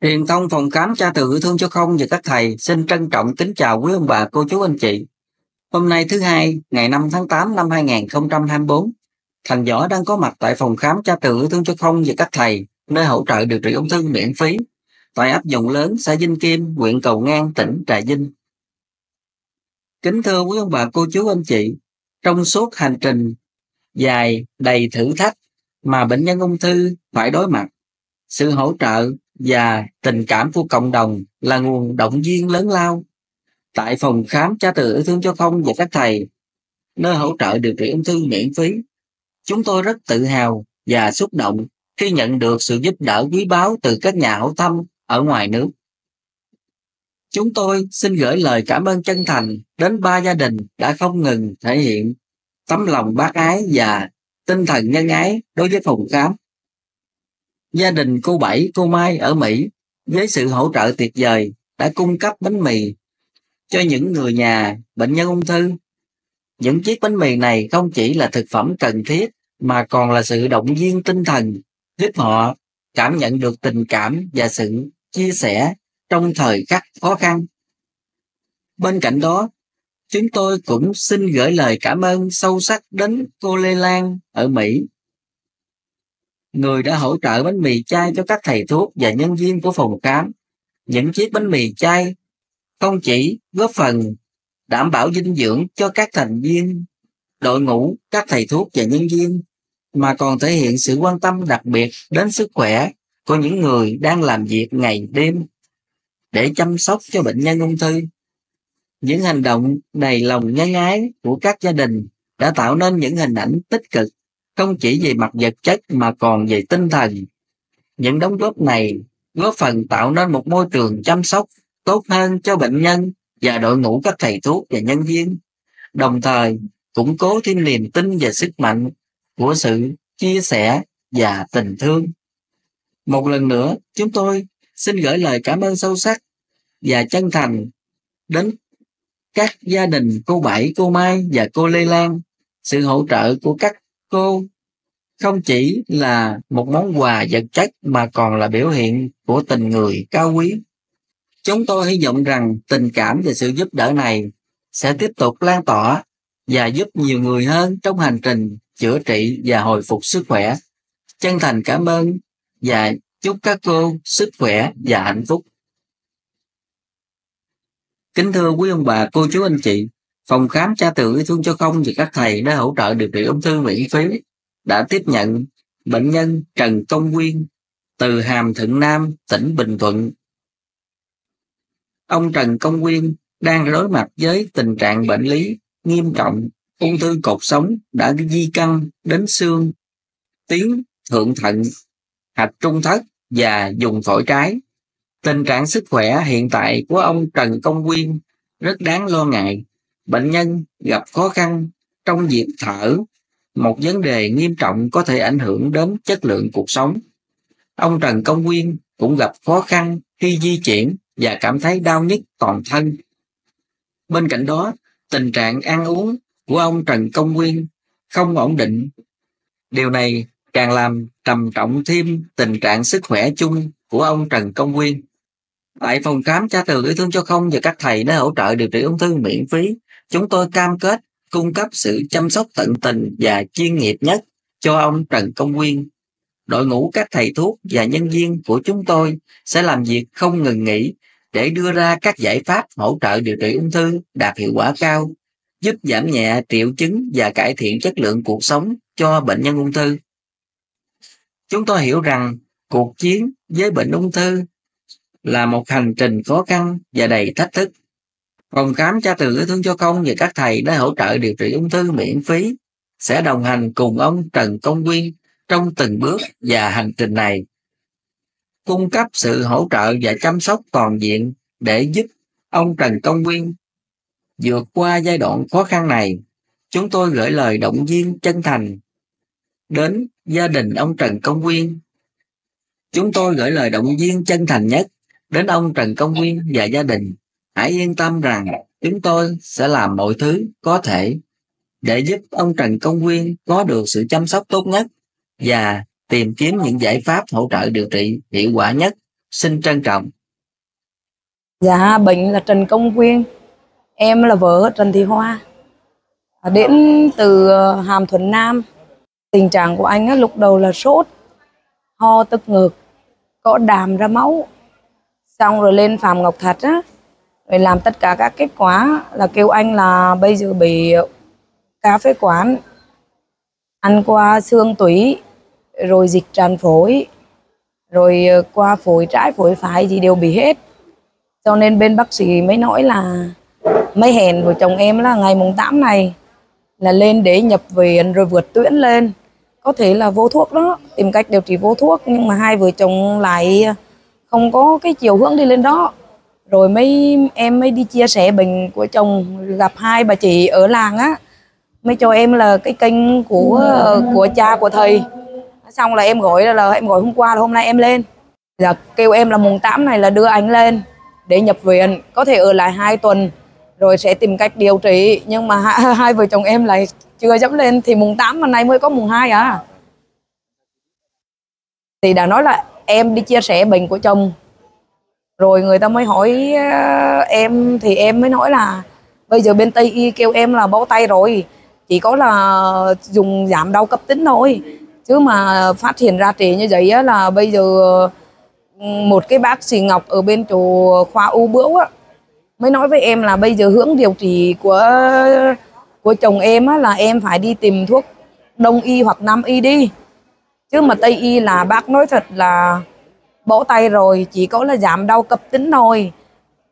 Truyền thông phòng khám cha tự thương cho không và các thầy xin trân trọng kính chào quý ông bà, cô chú anh chị. Hôm nay thứ hai, ngày 5 tháng 8 năm 2024, Thành Võ đang có mặt tại phòng khám cha tự thương cho không và các thầy nơi hỗ trợ điều trị ung thư miễn phí tại ấp Dòng Lớn, xã Vinh Kim, huyện Cầu Ngang, tỉnh Trà Vinh. Kính thưa quý ông bà, cô chú anh chị, trong suốt hành trình dài đầy thử thách mà bệnh nhân ung thư phải đối mặt, sự hỗ trợ và tình cảm của cộng đồng là nguồn động viên lớn lao. Tại phòng khám cha từ yêu thương cho không và các thầy, nơi hỗ trợ điều trị ung thư miễn phí, chúng tôi rất tự hào và xúc động khi nhận được sự giúp đỡ quý báu từ các nhà hảo tâm ở ngoài nước. Chúng tôi xin gửi lời cảm ơn chân thành đến ba gia đình đã không ngừng thể hiện tấm lòng bác ái và tinh thần nhân ái đối với phòng khám gia đình cô Bảy, cô Mai ở Mỹ với sự hỗ trợ tuyệt vời đã cung cấp bánh mì cho những người nhà bệnh nhân ung thư. Những chiếc bánh mì này không chỉ là thực phẩm cần thiết mà còn là sự động viên tinh thần giúp họ cảm nhận được tình cảm và sự chia sẻ trong thời khắc khó khăn. Bên cạnh đó, chúng tôi cũng xin gửi lời cảm ơn sâu sắc đến cô Lê Lan ở Mỹ người đã hỗ trợ bánh mì chay cho các thầy thuốc và nhân viên của phòng khám. Những chiếc bánh mì chay không chỉ góp phần đảm bảo dinh dưỡng cho các thành viên, đội ngũ, các thầy thuốc và nhân viên, mà còn thể hiện sự quan tâm đặc biệt đến sức khỏe của những người đang làm việc ngày đêm để chăm sóc cho bệnh nhân ung thư. Những hành động đầy lòng nhân ái của các gia đình đã tạo nên những hình ảnh tích cực không chỉ về mặt vật chất mà còn về tinh thần. Những đóng góp này góp phần tạo nên một môi trường chăm sóc tốt hơn cho bệnh nhân và đội ngũ các thầy thuốc và nhân viên, đồng thời củng cố thêm niềm tin và sức mạnh của sự chia sẻ và tình thương. Một lần nữa, chúng tôi xin gửi lời cảm ơn sâu sắc và chân thành đến các gia đình cô Bảy, cô Mai và cô Lê Lan. Sự hỗ trợ của các cô không chỉ là một món quà vật chất mà còn là biểu hiện của tình người cao quý. Chúng tôi hy vọng rằng tình cảm và sự giúp đỡ này sẽ tiếp tục lan tỏa và giúp nhiều người hơn trong hành trình chữa trị và hồi phục sức khỏe. Chân thành cảm ơn và chúc các cô sức khỏe và hạnh phúc. Kính thưa quý ông bà, cô chú anh chị, phòng khám cha tự yêu thương cho không thì các thầy đã hỗ trợ điều trị ung thư miễn phí đã tiếp nhận bệnh nhân Trần Công Nguyên từ Hàm Thuận Nam, tỉnh Bình Thuận. Ông Trần Công Nguyên đang đối mặt với tình trạng bệnh lý nghiêm trọng, ung thư cột sống đã di căn đến xương, tuyến thượng thận, hạch trung thất và dùng phổi trái. Tình trạng sức khỏe hiện tại của ông Trần Công Nguyên rất đáng lo ngại. Bệnh nhân gặp khó khăn trong việc thở một vấn đề nghiêm trọng có thể ảnh hưởng đến chất lượng cuộc sống. Ông Trần Công Nguyên cũng gặp khó khăn khi di chuyển và cảm thấy đau nhức toàn thân. Bên cạnh đó, tình trạng ăn uống của ông Trần Công Nguyên không ổn định. Điều này càng làm trầm trọng thêm tình trạng sức khỏe chung của ông Trần Công Nguyên. Tại phòng khám cha từ yêu thương cho không và các thầy đã hỗ trợ điều trị ung thư miễn phí, chúng tôi cam kết cung cấp sự chăm sóc tận tình và chuyên nghiệp nhất cho ông Trần Công Nguyên. Đội ngũ các thầy thuốc và nhân viên của chúng tôi sẽ làm việc không ngừng nghỉ để đưa ra các giải pháp hỗ trợ điều trị ung thư đạt hiệu quả cao, giúp giảm nhẹ triệu chứng và cải thiện chất lượng cuộc sống cho bệnh nhân ung thư. Chúng tôi hiểu rằng cuộc chiến với bệnh ung thư là một hành trình khó khăn và đầy thách thức Phòng khám cha từ yêu thương cho công và các thầy đã hỗ trợ điều trị ung thư miễn phí, sẽ đồng hành cùng ông Trần Công Nguyên trong từng bước và hành trình này. Cung cấp sự hỗ trợ và chăm sóc toàn diện để giúp ông Trần Công Nguyên vượt qua giai đoạn khó khăn này. Chúng tôi gửi lời động viên chân thành đến gia đình ông Trần Công Nguyên. Chúng tôi gửi lời động viên chân thành nhất đến ông Trần Công Nguyên và gia đình Hãy yên tâm rằng chúng tôi sẽ làm mọi thứ có thể để giúp ông Trần Công Nguyên có được sự chăm sóc tốt nhất và tìm kiếm những giải pháp hỗ trợ điều trị hiệu quả nhất xin trân trọng. Dạ, bệnh là Trần Công Quyên. Em là vợ Trần Thị Hoa. Đến từ ờ, Hàm Thuận Nam. Tình trạng của anh lúc đầu là sốt, ho tức ngực, có đàm ra máu. Xong rồi lên Phạm Ngọc Thạch á, rồi làm tất cả các kết quả là kêu anh là bây giờ bị ờ, cá phế quản ăn qua xương tủy, rồi dịch tràn phổi, rồi ờ, qua phổi trái, phổi phải gì đều bị hết. Cho nên bên bác sĩ mới nói là mấy hẹn của chồng em là ngày mùng 8 này là lên để nhập viện rồi vượt tuyến lên. Có thể là vô thuốc đó, tìm cách điều trị vô thuốc, nhưng mà hai vợ chồng lại không có cái chiều hướng đi lên đó rồi mấy em mới đi chia sẻ bệnh của chồng gặp hai bà chị ở làng á mới cho em là cái kênh của của cha của thầy. Xong là em gọi là em gọi hôm qua là hôm nay em lên. Là kêu em là mùng 8 này là đưa anh lên để nhập viện có thể ở lại hai tuần rồi sẽ tìm cách điều trị. Nhưng mà hai, hai vợ chồng em lại chưa dám lên thì mùng 8 hôm nay mới có mùng 2 à. Thì đã nói là em đi chia sẻ bệnh của chồng rồi người ta mới hỏi à, em thì em mới nói là bây giờ bên tây y kêu em là bó tay rồi chỉ có là dùng giảm đau cấp tính thôi. Chứ mà phát hiện ra trẻ như vậy á, là bây giờ một cái bác sĩ Ngọc ở bên chỗ khoa u bướu á mới nói với em là bây giờ hướng điều trị của của chồng em á, là em phải đi tìm thuốc đông y hoặc nam y đi. Chứ mà tây y là bác nói thật là bỏ tay rồi chỉ có là giảm đau cấp tính thôi.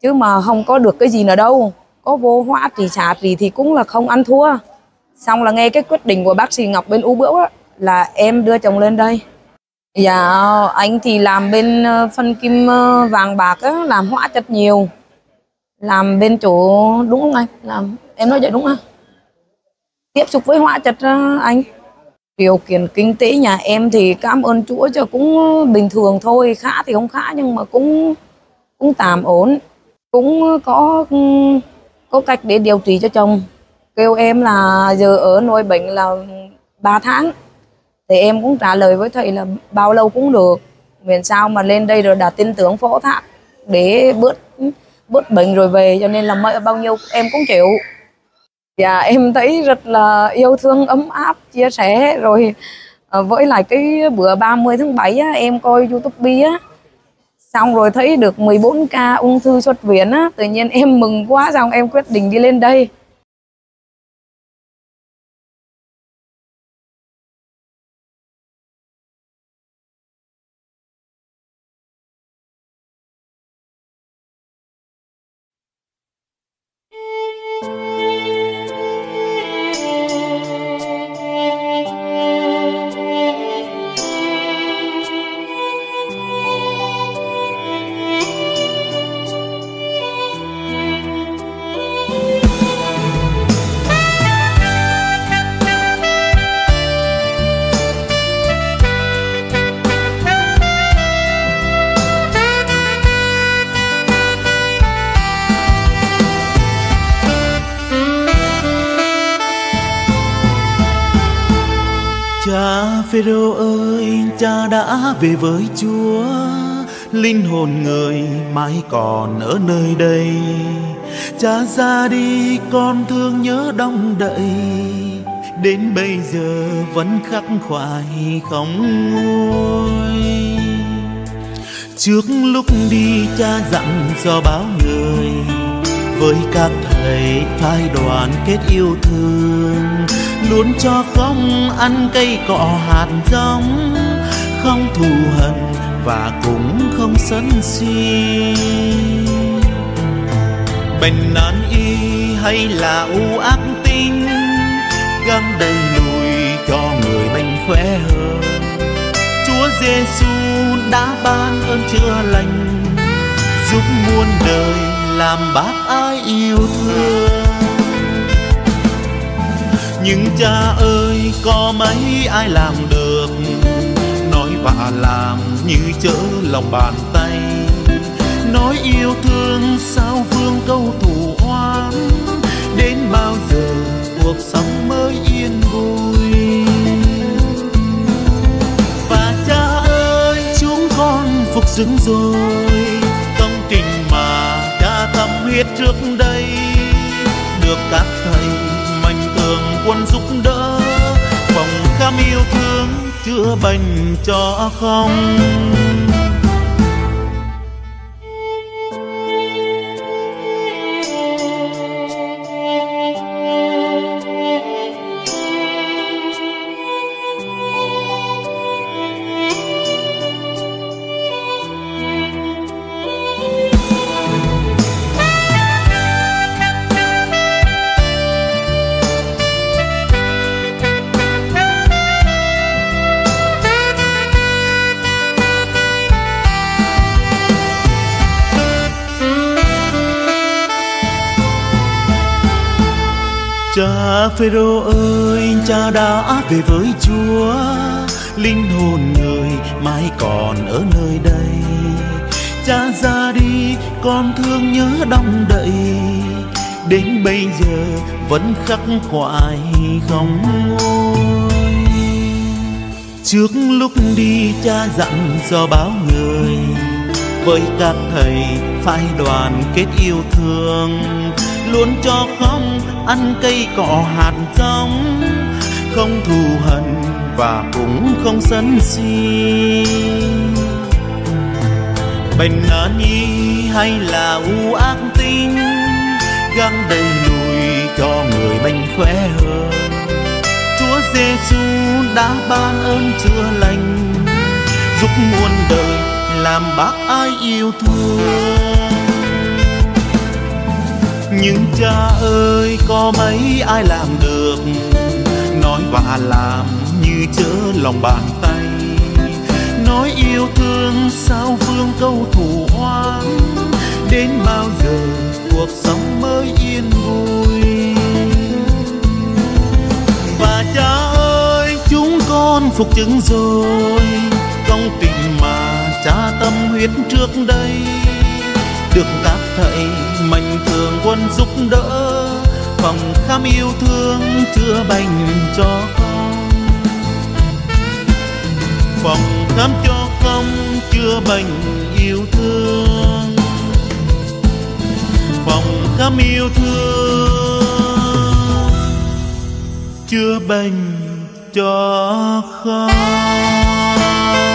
Chứ mà không có được cái gì nữa đâu. Có vô hóa trị xạ trị thì cũng là không ăn thua. Xong là nghe cái quyết định của bác sĩ Ngọc bên U Bướu là em đưa chồng lên đây. Dạ anh thì làm bên ờ, phân kim ờ, vàng bạc á, làm hóa chất nhiều. Làm bên chỗ đúng không anh? Làm em nói vậy đúng không? Tiếp xúc với hóa chất anh điều kiện kinh tế nhà em thì cảm ơn chúa cho cũng ờ, bình thường thôi, khá thì không khá nhưng mà cũng cũng tạm ổn. Cũng có ừ, có cách để điều trị cho chồng. Kêu em là giờ ở nuôi bệnh là 3 tháng. Thì em cũng trả lời với thầy là bao lâu cũng được. Miễn sao mà lên đây rồi đã tin tưởng phó thác để bớt ừ, bớt bệnh rồi về, cho nên là bao nhiêu em cũng chịu dạ em thấy rất là yêu thương ấm áp chia sẻ. Rồi ờ, với lại cái bữa 30 tháng 7 á, em coi youtube á. Xong rồi thấy được 14 ca ung thư xuất viện á. Tự nhiên em mừng quá xong em quyết định đi lên đây. Phêrô ơi, cha đã về với Chúa, linh hồn người mãi còn ở nơi đây. Cha ra đi con thương nhớ đông đậy đến bây giờ vẫn khắc khoải không nguôi. Trước lúc đi cha dặn cho báo người với các thầy phải đoàn kết yêu thương. Luôn cho không ăn cây cọ hạt giống, không thù hận và cũng không sân si. Bệnh nan y hay là u ác tính, găng đầy lùi cho người bệnh khỏe hơn. Chúa giêsu đã ban ơn chữa lành, giúp muôn đời làm bác ai yêu thương. Nhưng cha ơi, có mấy ai làm được? Nói và làm như chớ lòng bàn tay. Nói yêu thương sao vương câu thủ oán? Đến bao giờ cuộc sống mới yên vui? Và cha ơi, chúng con phục dựng rồi biết trước đây, được các thầy mạnh thường quân giúp đỡ. Phòng khám yêu thương chữa bệnh cho không. Phêrô ơi, cha đã về với Chúa, linh hồn người mãi còn ở nơi đây. Cha ra đi, con thương nhớ đong đậy, đến bây giờ vẫn khắc khoải không nguôi. Trước lúc đi cha dặn do báo người, với các thầy phải đoàn kết yêu thương luôn cho khó ăn cây cỏ hạt giống, không thù hận và cũng không sân si. Bệnh nan y hay là u ác tính găng đầy lùi cho người bệnh khỏe hơn. Chúa Giêsu đã ban ơn chữa lành, giúp muôn đời làm bác ai yêu thương nhưng cha ơi, có mấy ai làm được? Nói và làm như chớ lòng bàn tay. Nói yêu thương sao vương câu thủ hoang đến bao giờ cuộc sống mới yên vui? Và cha ơi, chúng con phục chứng rồi. Công tình mà cha tâm huyết trước đây. Được các thầy quân giúp đỡ, phòng khám yêu thương chữa bệnh cho không phòng khám cho không chữa bệnh yêu thương. Phòng khám yêu thương chữa bệnh cho không con.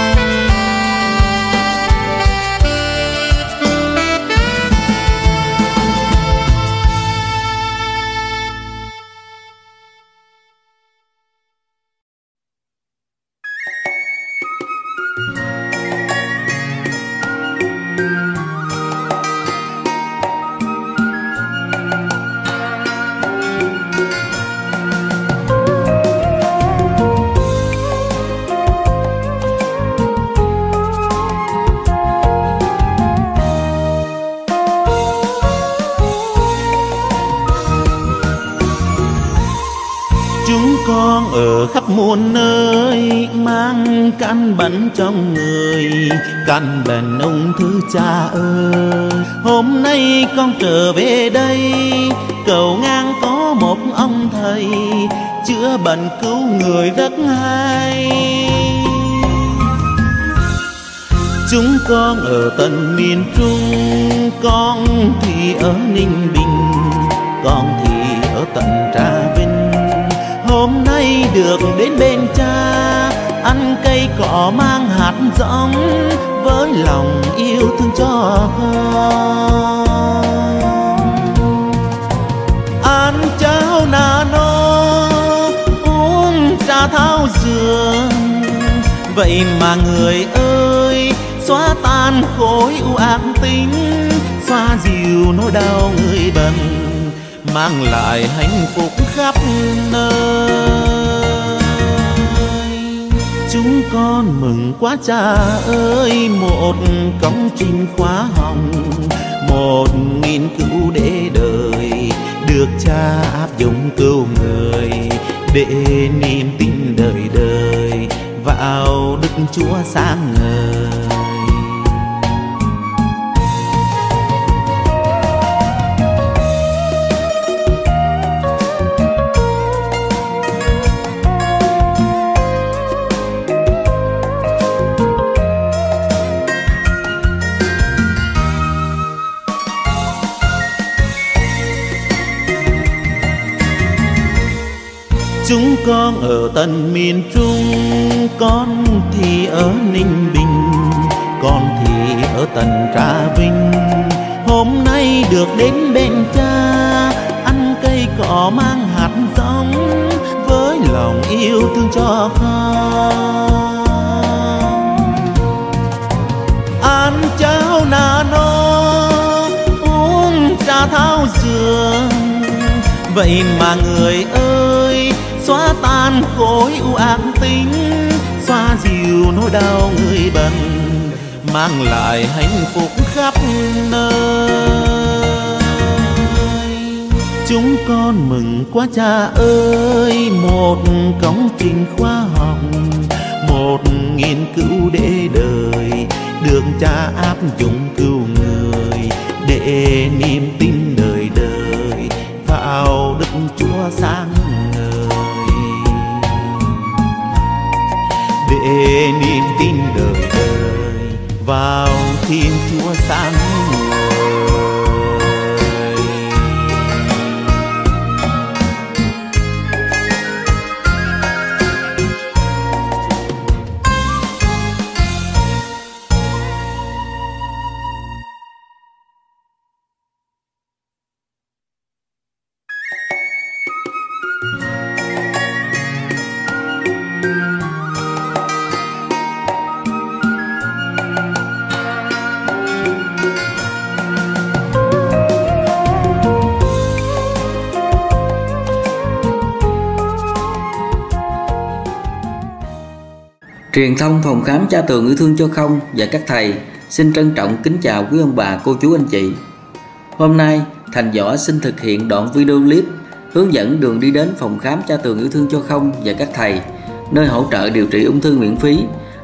Muôn nơi mang căn bệnh trong người căn bệnh ung thư cha ơi. Hôm nay con trở về đây, cầu ngang có một ông thầy, chữa bệnh cứu người rất hay. Chúng con ở tận miền trung, con thì ở ninh bình, con thì ở tận trà được đến bên cha. Ăn cây cỏ mang hạt giống, với lòng yêu thương cho con. Ăn cháo nano uống trà thao dừa vậy mà người ơi, xóa tan khối u ác tính xoa dịu nỗi đau người bệnh mang lại hạnh phúc khắp nơi chúng con mừng quá cha ơi, một công trình khóa hồng, một nghiên cứu để đời được cha áp dụng cứu người để niềm tin đời đời vào đức chúa sáng ngời. Ở tận miền Trung, Con thì ở Ninh Bình, Con thì ở tận Trà Vinh. Hôm nay được đến bên cha, Ăn cây cỏ mang hạt giống, Với lòng yêu thương cho con Ăn cháo nà nó Uống trà thao dừa vậy mà người ơi xóa tan khối u ác tính xoa dịu nỗi đau người bần, mang lại hạnh phúc khắp nơi. Chúng con mừng quá cha ơi, một công trình khoa học, một nghiên cứu để đời, được cha áp dụng cứu người, để niềm tin đời đời, vào đức chúa sáng niềm tin đời đời. Vào thiên chúa sáng Truyền thông phòng khám cha tường yêu thương cho không và các thầy xin trân trọng kính chào quý ông bà, cô chú anh chị. Hôm nay, Thành Võ xin thực hiện đoạn video clip hướng dẫn đường đi đến phòng khám cha tường yêu thương cho không và các thầy nơi hỗ trợ điều trị ung thư miễn phí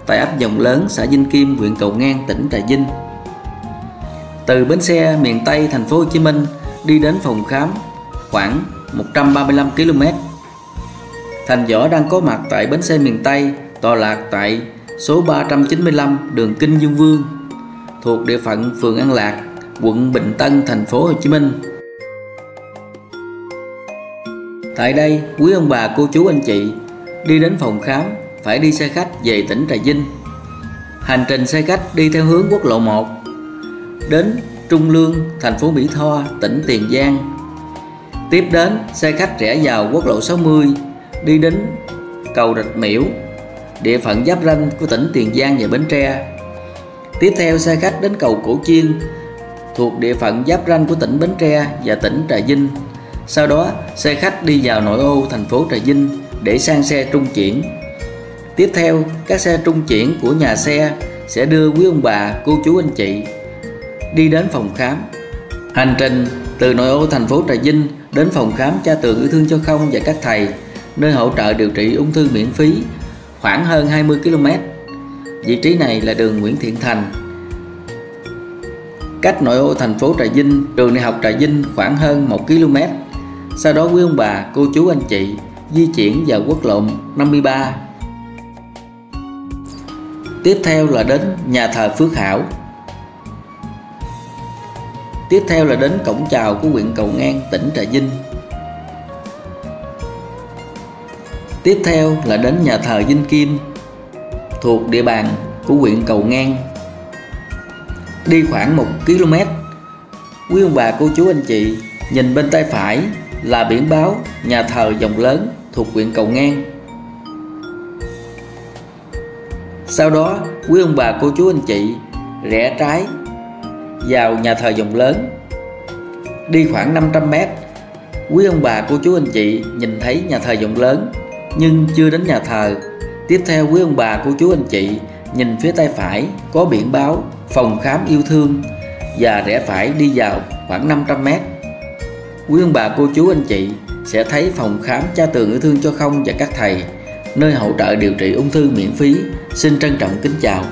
tại ấp Dòng Lớn, xã Vinh Kim, huyện Cầu Ngang, tỉnh Trà Vinh. Từ bến xe miền Tây thành phố Hồ Chí Minh đi đến phòng khám khoảng 135 km. Thành Võ đang có mặt tại bến xe miền Tây tọa lạc tại số 395 đường Kinh Dương Vương thuộc địa phận phường An Lạc, quận Bình Tân, thành phố Hồ Chí Minh. Tại đây, quý ông bà, cô chú, anh chị đi đến phòng khám phải đi xe khách về tỉnh Trà Vinh. Hành trình xe khách đi theo hướng quốc lộ 1 đến Trung Lương, thành phố Mỹ Tho, tỉnh Tiền Giang. Tiếp đến, xe khách rẽ vào quốc lộ 60 đi đến cầu Rạch Miễu, địa phận giáp ranh của tỉnh Tiền Giang và Bến Tre. Tiếp theo xe khách đến cầu Cổ Chiên thuộc địa phận giáp ranh của tỉnh Bến Tre và tỉnh Trà Vinh. Sau đó, xe khách đi vào nội ô thành phố Trà Vinh để sang xe trung chuyển. Tiếp theo, các xe trung chuyển của nhà xe sẽ đưa quý ông bà, cô chú anh chị đi đến phòng khám. Hành trình từ nội ô thành phố Trà Vinh đến phòng khám cha tường yêu thương cho không và các thầy nơi hỗ trợ điều trị ung thư miễn phí khoảng hơn 20 km. Vị trí này là đường Nguyễn Thiện Thành. Cách nội ô thành phố Trà Vinh, trường đại học Trà Vinh khoảng hơn 1 km. Sau đó quý ông bà, cô chú anh chị di chuyển vào quốc lộ 53. Tiếp theo là đến nhà thờ Phước Hảo. Tiếp theo là đến cổng chào của huyện Cầu Ngang, tỉnh Trà Vinh. Tiếp theo là đến nhà thờ Vinh Kim thuộc địa bàn của huyện Cầu Ngang. Đi khoảng 1 km, quý ông bà cô chú anh chị nhìn bên tay phải là biển báo nhà thờ dòng lớn thuộc huyện Cầu Ngang. Sau đó, quý ông bà cô chú anh chị rẽ trái vào nhà thờ dòng lớn. Đi khoảng 500 mét, quý ông bà cô chú anh chị nhìn thấy nhà thờ dòng lớn nhưng chưa đến nhà thờ. Tiếp theo, quý ông bà cô chú anh chị nhìn phía tay phải có biển báo phòng khám yêu thương và rẽ phải đi vào khoảng 500 mét. Quý ông bà cô chú anh chị sẽ thấy phòng khám cha tường yêu thương cho không và các thầy, nơi hỗ trợ điều trị ung thư miễn phí. Xin trân trọng kính chào.